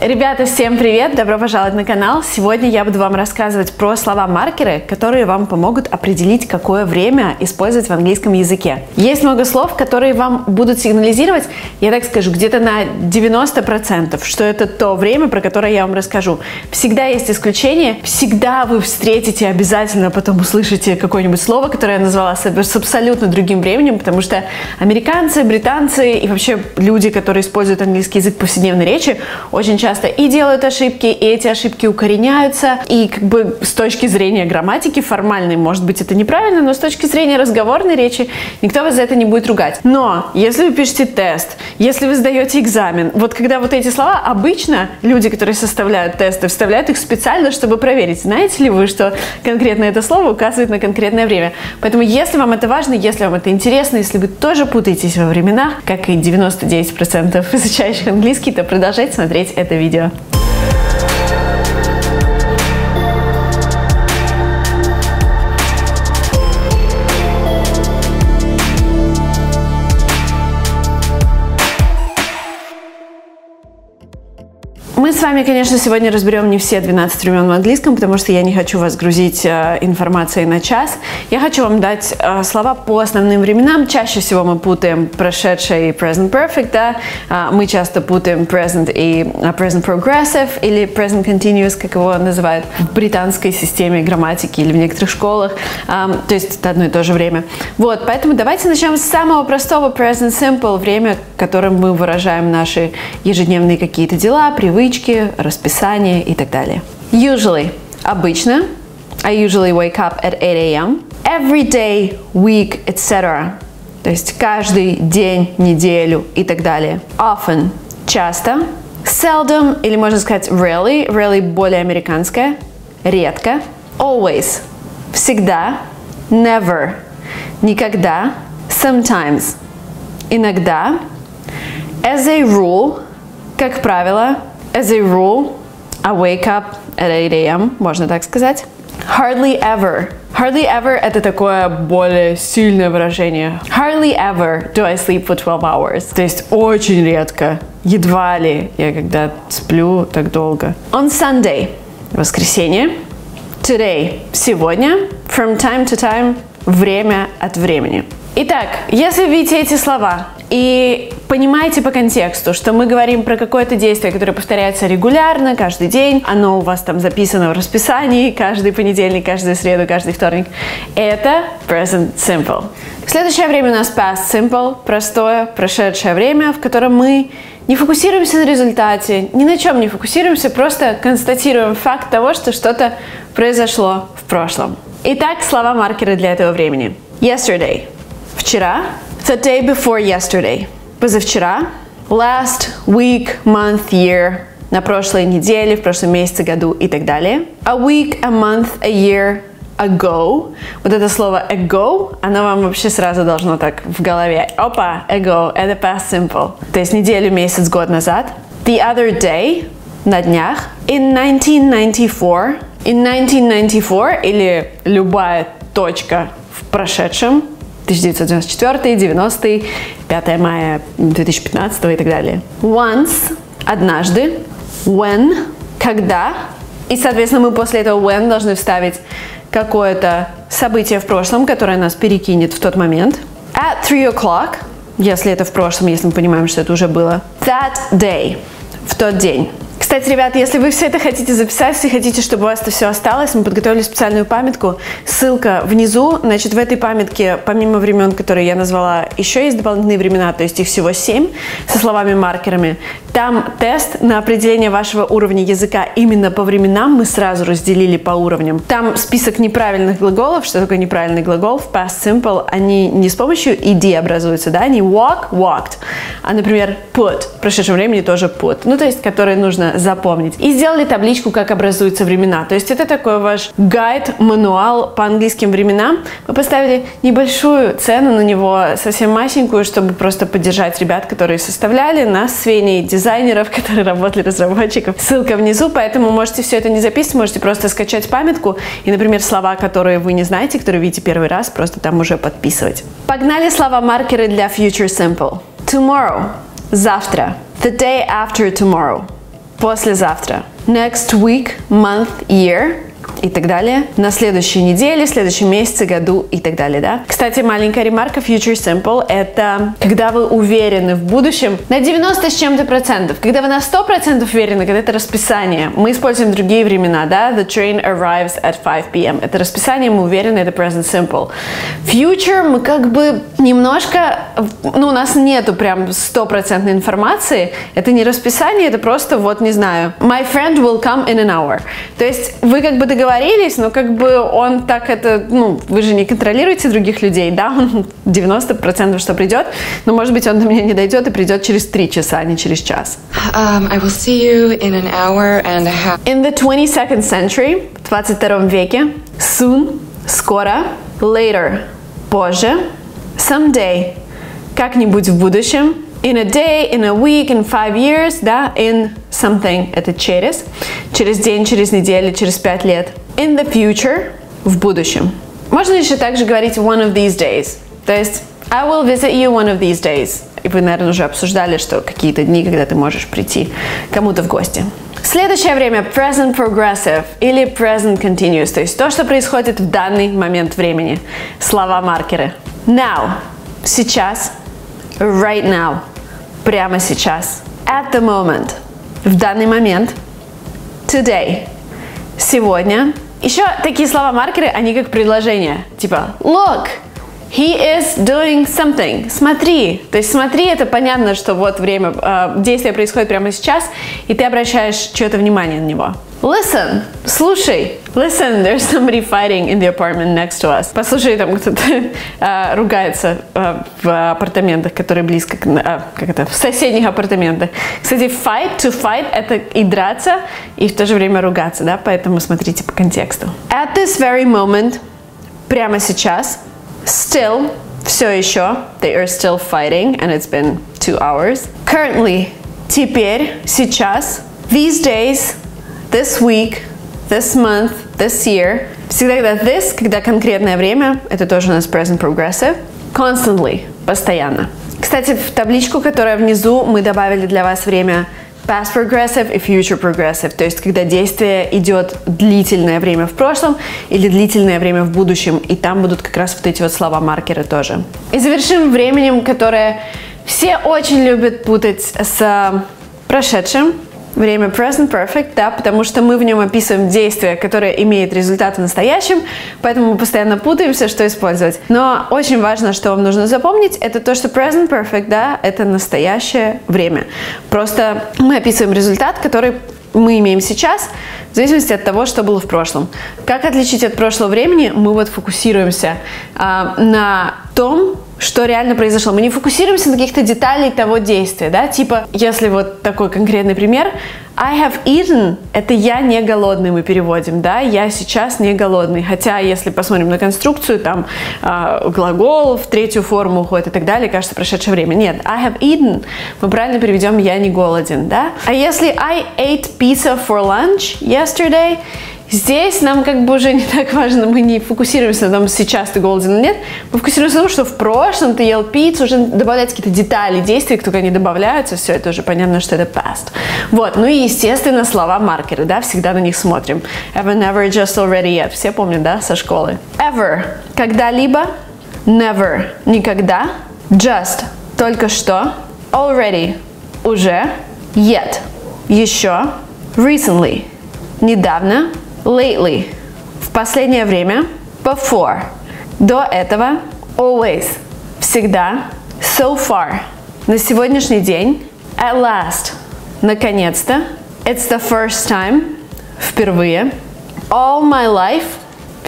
Ребята, всем привет! Добро пожаловать на канал! Сегодня я буду вам рассказывать про слова-маркеры, которые вам помогут определить, какое время использовать в английском языке. Есть много слов, которые вам будут сигнализировать, я так скажу, где-то на 90%, что это то время, про которое я вам расскажу. Всегда есть исключения, всегда вы встретите, обязательно потом услышите какое-нибудь слово, которое я назвала с абсолютно другим временем, потому что американцы, британцы и вообще люди, которые используют английский язык в повседневной речи, очень часто часто и делают ошибки, и эти ошибки укореняются. И как бы с точки зрения грамматики формальной, может быть, это неправильно, но с точки зрения разговорной речи никто вас за это не будет ругать. Но если вы пишете тест, если вы сдаете экзамен, вот когда вот эти слова, обычно люди, которые составляют тесты, вставляют их специально, чтобы проверить, знаете ли вы, что конкретно это слово указывает на конкретное время. Поэтому если вам это важно, если вам это интересно, если вы тоже путаетесь во временах, как и 99% изучающих английский, то продолжайте смотреть это видео. Мы вами, конечно, сегодня разберем не все 12 времен в английском, потому что я не хочу вас грузить э, информацией на час. Я хочу вам дать э, слова по основным временам. Чаще всего мы путаем прошедшее и present perfect, да? Э, мы часто путаем present и uh, present progressive или present continuous, как его называют в британской системе грамматики или в некоторых школах. Э, то есть это одно и то же время. Вот, поэтому давайте начнем с самого простого present simple, время, которым мы выражаем наши ежедневные какие-то дела, привычки, расписание и так далее. Usually – обычно. I usually wake up at 8 a.m. Every day, week, etc. То есть каждый день, неделю и так далее. Often – часто. Seldom или можно сказать rarely. Rarely более американское. Редко. Always – всегда. Never – никогда. Sometimes – иногда. As a rule – как правило – As a rule, I wake up at 8 a.m., можно так сказать. Hardly ever. Hardly ever – это такое более сильное выражение. Hardly ever do I sleep for 12 hours. То есть очень редко, едва ли я когда сплю так долго. On Sunday – воскресенье. Today – сегодня. From time to time – время от времени. Итак, если видите эти слова и понимаете по контексту, что мы говорим про какое-то действие, которое повторяется регулярно, каждый день, оно у вас там записано в расписании, каждый понедельник, каждую среду, каждый вторник, это present simple. Следующее время у нас past simple, простое, прошедшее время, в котором мы не фокусируемся на результате, ни на чем не фокусируемся, просто констатируем факт того, что что-то произошло в прошлом. Итак, слова-маркеры для этого времени. Yesterday – вчера, the day before yesterday – позавчера, last week, month, year, на прошлой неделе, в прошлом месяце, году и так далее. A week, a month, a year, ago. Вот это слово ago, оно вам вообще сразу должно так в голове. Опа, ago, это past simple. То есть неделю, месяц, год назад. The other day, на днях. In 1994. In 1994 или любая точка в прошедшем 1994, 90, 5 мая 2015 и так далее. Once – однажды. When – когда. И, соответственно, мы после этого when должны вставить какое-то событие в прошлом, которое нас перекинет в тот момент. At 3 o'clock, если это в прошлом, если мы понимаем, что это уже было. That day – в тот день. Кстати, ребят, если вы все это хотите записать, если хотите, чтобы у вас это все осталось, мы подготовили специальную памятку. Ссылка внизу. Значит, в этой памятке, помимо времен, которые я назвала, еще есть дополнительные времена, то есть их всего 7 со словами-маркерами. Там тест на определение вашего уровня языка именно по временам мы сразу разделили по уровням. Там список неправильных глаголов. Что такое неправильный глагол? В past simple они не с помощью ed образуются, да, они walk, walked, а, например, put, в прошедшем времени тоже put. Ну, то есть, которые нужно запомнить. И сделали табличку, как образуются времена. То есть это такой ваш гайд, мануал по английским временам. Мы поставили небольшую цену на него, совсем масенькую, чтобы просто поддержать ребят, которые составляли, нас с Веней, дизайнеров, которые работали, разработчиков. Ссылка внизу, поэтому можете все это не записывать, можете просто скачать памятку и, например, слова, которые вы не знаете, которые видите первый раз, просто там уже подписывать. Погнали слова-маркеры для Future Simple. Tomorrow – завтра. The day after tomorrow – послезавтра. Next week, month, year И так далее, на следующей неделе, следующем месяце, году и так далее, да. Кстати, маленькая ремарка, future simple, это когда вы уверены в будущем на 90 с чем-то процентов. Когда вы на 100 процентов уверены, когда это расписание, мы используем другие времена, да, the train arrives at 5 p.m. Это расписание, мы уверены, это present simple. Future мы как бы немножко, ну, у нас нету прям стопроцентной информации, это не расписание, это просто, вот, не знаю, my friend will come in an hour. То есть вы как бы договорились договорились, но как бы он так это, ну, вы же не контролируете других людей, да, он 90% что придет, но может быть он до меня не дойдет и придет через три часа, а не через час. Um, I will see you in an hour and a half. In the 22nd century, в 22 веке, soon, скоро, later, позже, someday, как-нибудь в будущем, in a day, in a week, in five years, да, in something, это через, через день, через неделю, через пять лет. In the future, в будущем. Можно еще также говорить one of these days, то есть I will visit you one of these days. И вы, наверное, уже обсуждали, что какие-то дни, когда ты можешь прийти кому-то в гости. Следующее время present progressive или present continuous, то есть то, что происходит в данный момент времени. Слова-маркеры. Now, сейчас, right now, прямо сейчас. At the moment, в данный момент. Today, сегодня. Еще такие слова-маркеры, они как предложения. Типа look, He is doing something. Смотри. То есть смотри, это понятно, что вот время, э, действие происходит прямо сейчас, и ты обращаешь что-то внимание на него. Listen. Слушай. Listen, there's somebody fighting in the apartment next to us. Послушай, там кто-то э, ругается э, в апартаментах, которые близко к, э, как это, в соседних апартаментах. Кстати, fight, to fight, это и драться, и в то же время ругаться, да, поэтому смотрите по контексту. At this very moment, прямо сейчас, Still, все еще, they are still fighting, and it's been two hours. Currently, теперь, сейчас, these days, this week, this month, this year. Всегда когда this, когда конкретное время, это тоже у нас present progressive. Constantly, постоянно. Кстати, в табличку, которая внизу, мы добавили для вас время past progressive и future progressive, то есть когда действие идет длительное время в прошлом или длительное время в будущем, и там будут как раз вот эти вот слова-маркеры тоже. И завершим временем, которое все очень любят путать с прошедшим, время present perfect, да, потому что мы в нем описываем действие, которое имеет результат в настоящем, поэтому мы постоянно путаемся, что использовать. Но очень важно, что вам нужно запомнить, это то, что present perfect, да, это настоящее время. Просто мы описываем результат, который мы имеем сейчас, в зависимости от того, что было в прошлом. Как отличить от прошлого времени? Мы вот фокусируемся а, на том, что реально произошло. Мы не фокусируемся на каких-то деталей того действия, да, типа, если вот такой конкретный пример, I have eaten, это я не голодный, мы переводим, да, я сейчас не голодный, хотя если посмотрим на конструкцию, там э, глагол в третью форму уходит и так далее, кажется прошедшее время. Нет, I have eaten, мы правильно переведем я не голоден, да. А если I ate pizza for lunch yesterday, Здесь нам как бы уже не так важно, мы не фокусируемся на том, сейчас ты голоден или нет, мы фокусируемся на том, что в прошлом ты ел пиццу, уже добавляются какие-то детали, действия, только они добавляются, все, это уже понятно, что это past. Вот, ну и естественно слова-маркеры, да, всегда на них смотрим. Ever, never, just, already, yet. Все помнят, да, со школы. Ever, когда-либо, never, никогда, just, только что, already, уже, yet, еще, recently, недавно, lately, в последнее время, before, до этого, always, всегда, so far, на сегодняшний день, at last, наконец-то, it's the first time, впервые, all my life,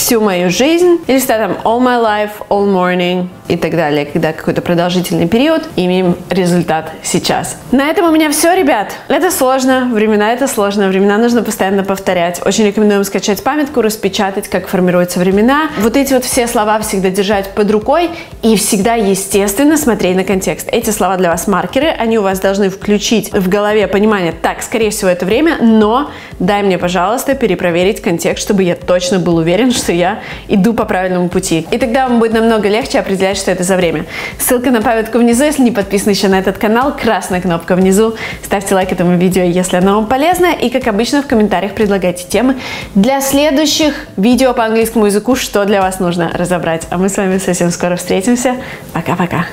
всю мою жизнь, или всегда там all my life, all morning и так далее, когда какой-то продолжительный период, имеем результат сейчас. На этом у меня все, ребят. Это сложно, времена это сложно, времена нужно постоянно повторять. Очень рекомендуем скачать памятку, распечатать, как формируются времена. Вот эти вот все слова всегда держать под рукой и всегда, естественно, смотреть на контекст. Эти слова для вас маркеры, они у вас должны включить в голове понимание, так, скорее всего, это время, но дай мне, пожалуйста, перепроверить контекст, чтобы я точно был уверен, что что я иду по правильному пути. И тогда вам будет намного легче определять, что это за время. Ссылка на памятку внизу, если не подписаны еще на этот канал, красная кнопка внизу. Ставьте лайк этому видео, если оно вам полезно. И, как обычно, в комментариях предлагайте темы для следующих видео по английскому языку, что для вас нужно разобрать. А мы с вами совсем скоро встретимся. Пока-пока.